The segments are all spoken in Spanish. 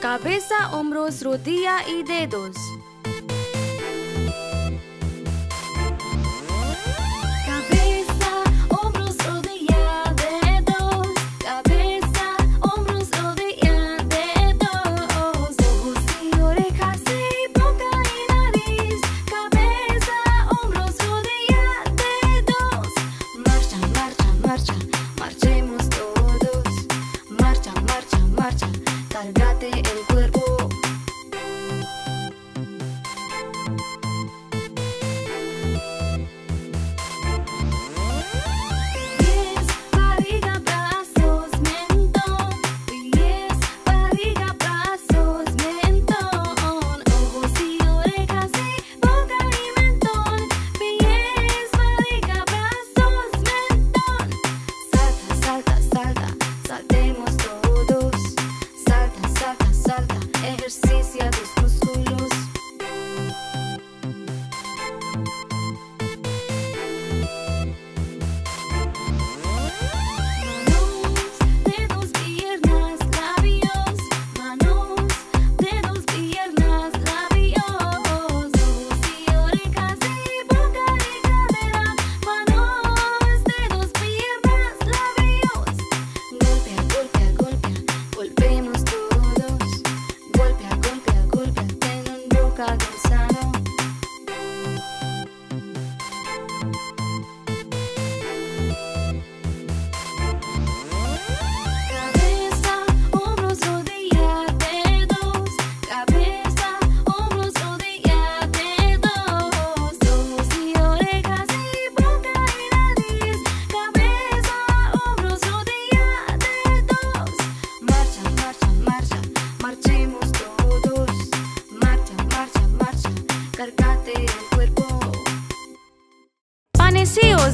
cabeza, hombros, rodilla y dedos.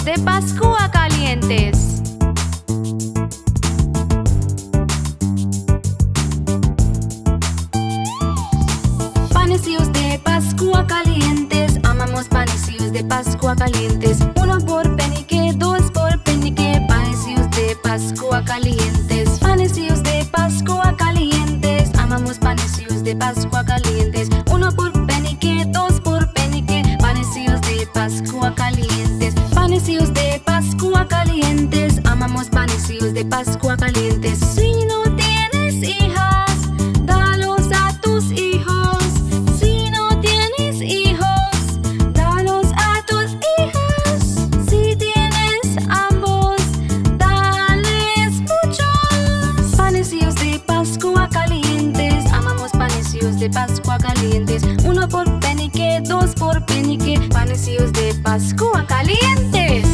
de Pascua Calientes. Panecillos de Pascua Calientes, amamos panecillos de Pascua Calientes. Pascua calientes. Si no tienes hijas, dalos a tus hijos. Si no tienes hijos, dalos a tus hijas. Si tienes ambos, dales muchos. Panecillos de Pascua calientes. Amamos panecillos de Pascua calientes. Uno por penique, dos por penique. Panecillos de Pascua calientes.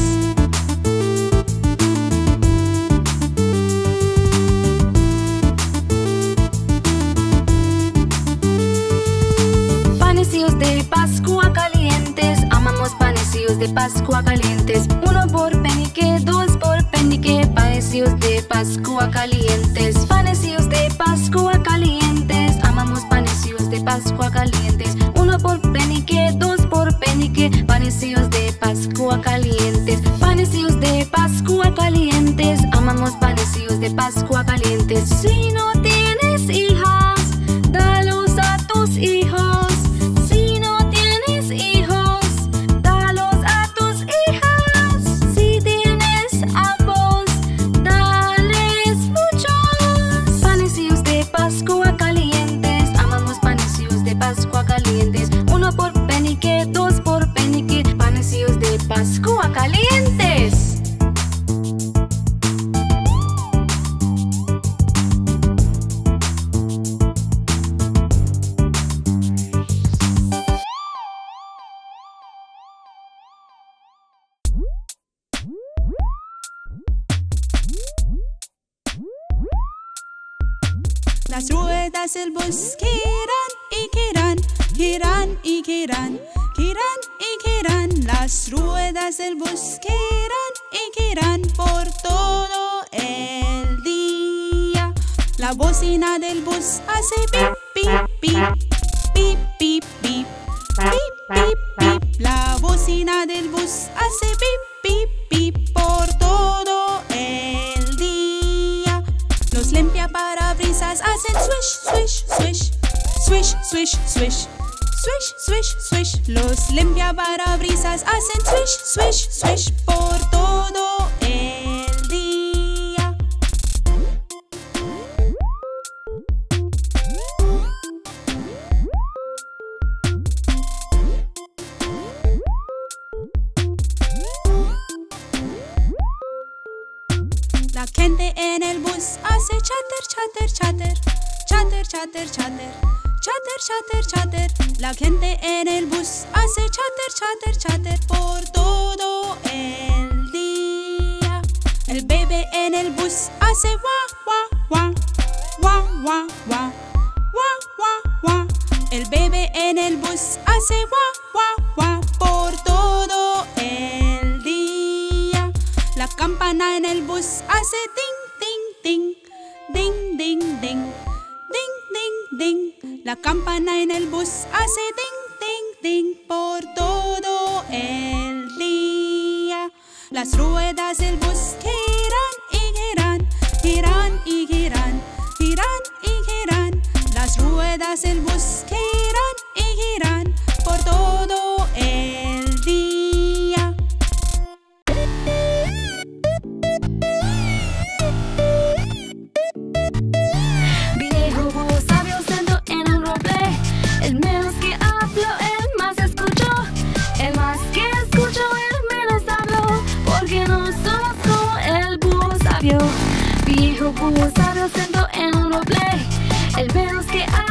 Pascua calientes. Uno por penique, dos por penique, paecios de Pascua caliente. las ruedas del bus giran y giran, giran y giran, giran y giran. Las ruedas del bus giran y giran por todo el día. La bocina del bus hace pip, pip, pip. Los limpiaparabrisas hacen swish, swish, swish por todo el día. La gente en el bus hace chatter, chatter, chatter. Chatter, chatter, chatter. Chatter, chatter, chatter. La gente en el bus hace chatter, chatter, chatter por todo el día. El bebé en el bus hace wah, wah. Wah, wah, wah. Wah, wah, wah. El bebé en el bus hace wah, wah, wah por todo el día. La campana en el bus hace La campana en el bus hace ding, ding, ding por todo el día. Las ruedas del bus giran y giran, giran y giran, giran y giran. Las ruedas del bus Viejo búho sabio sentado en un roble. El menos que habló,